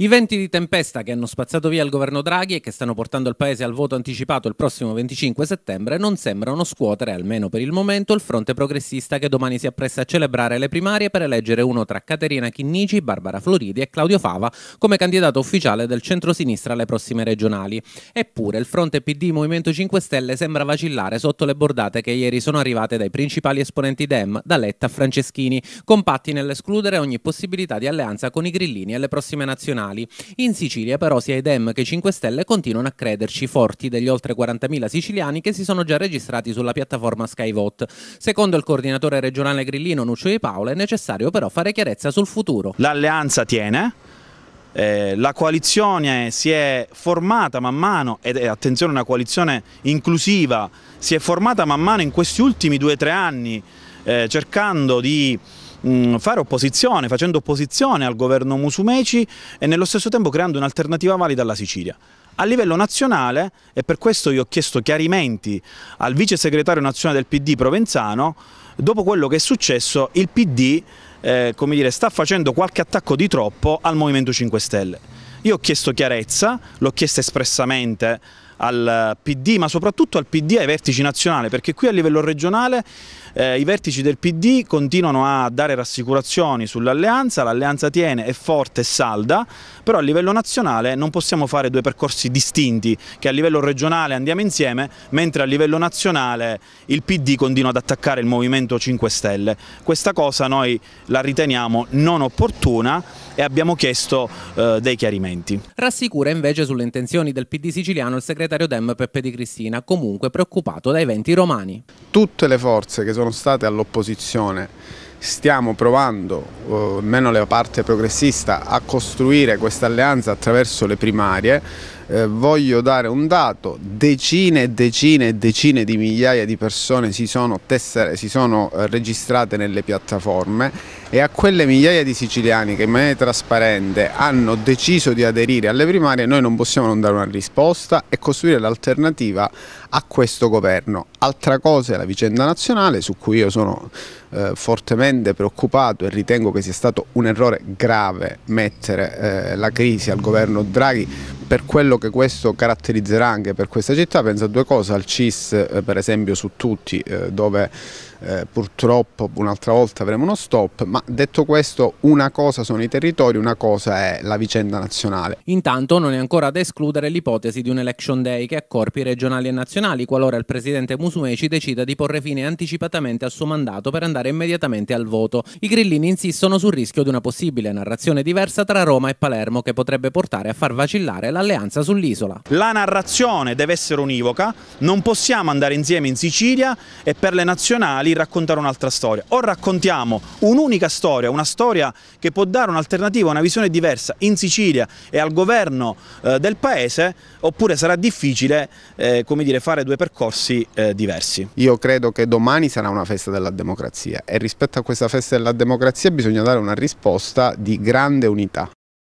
I venti di tempesta che hanno spazzato via il governo Draghi e che stanno portando il paese al voto anticipato il prossimo 25 settembre non sembrano scuotere, almeno per il momento, il fronte progressista che domani si appresta a celebrare le primarie per eleggere uno tra Caterina Chinnici, Barbara Floridi e Claudio Fava come candidato ufficiale del centro-sinistra alle prossime regionali. Eppure il fronte PD Movimento 5 Stelle sembra vacillare sotto le bordate che ieri sono arrivate dai principali esponenti Dem, da Letta a Franceschini, compatti nell'escludere ogni possibilità di alleanza con i grillini alle prossime nazionali nazionali. In Sicilia però sia i Dem che i 5 Stelle continuano a crederci forti degli oltre 40.000 siciliani che si sono già registrati sulla piattaforma Skyvote. Secondo il coordinatore regionale grillino Nuccio Di Paolo è necessario però fare chiarezza sul futuro. L'alleanza tiene, eh, la coalizione si è formata man mano, ed è attenzione una coalizione inclusiva, si è formata man mano in questi ultimi due o tre anni eh, cercando di mh, fare opposizione, facendo opposizione al governo Musumeci e nello stesso tempo creando un'alternativa valida alla Sicilia. A livello nazionale, e per questo io ho chiesto chiarimenti al vice segretario nazionale del PD Provenzano, dopo quello che è successo il PD eh, dire, sta facendo qualche attacco di troppo al Movimento 5 Stelle. Io ho chiesto chiarezza, l'ho chiesto espressamente al PD, ma soprattutto al PD ai vertici nazionali, perché qui a livello regionale eh, i vertici del PD continuano a dare rassicurazioni sull'alleanza, l'alleanza tiene, è forte e salda, però a livello nazionale non possiamo fare due percorsi distinti, che a livello regionale andiamo insieme, mentre a livello nazionale il PD continua ad attaccare il Movimento 5 Stelle. Questa cosa noi la riteniamo non opportuna e abbiamo chiesto eh, dei chiarimenti. Rassicura invece sulle intenzioni del PD siciliano il segretario Dem Peppe Di Cristina, comunque preoccupato dai venti romani. Tutte le forze che sono state all'opposizione stiamo provando, eh, almeno la parte progressista, a costruire questa alleanza attraverso le primarie eh, voglio dare un dato, decine e decine e decine di migliaia di persone si sono, tessere, si sono eh, registrate nelle piattaforme e a quelle migliaia di siciliani che in maniera trasparente hanno deciso di aderire alle primarie noi non possiamo non dare una risposta e costruire l'alternativa a questo governo. Altra cosa è la vicenda nazionale su cui io sono eh, fortemente preoccupato e ritengo che sia stato un errore grave mettere eh, la crisi al governo Draghi per quello che questo caratterizzerà anche per questa città, penso a due cose, al CIS eh, per esempio su tutti, eh, dove eh, purtroppo un'altra volta avremo uno stop, ma detto questo una cosa sono i territori, una cosa è la vicenda nazionale. Intanto non è ancora da escludere l'ipotesi di un election day che accorpi regionali e nazionali qualora il presidente Musumeci decida di porre fine anticipatamente al suo mandato per andare immediatamente al voto. I grillini insistono sul rischio di una possibile narrazione diversa tra Roma e Palermo che potrebbe portare a far vacillare l'alleanza sull'isola. La narrazione deve essere univoca, non possiamo andare insieme in Sicilia e per le nazionali raccontare un'altra storia. O raccontiamo un'unica storia, una storia che può dare un'alternativa, una visione diversa in Sicilia e al governo eh, del paese, oppure sarà difficile eh, come dire, fare due percorsi eh, diversi. Io credo che domani sarà una festa della democrazia e rispetto a questa festa della democrazia bisogna dare una risposta di grande unità.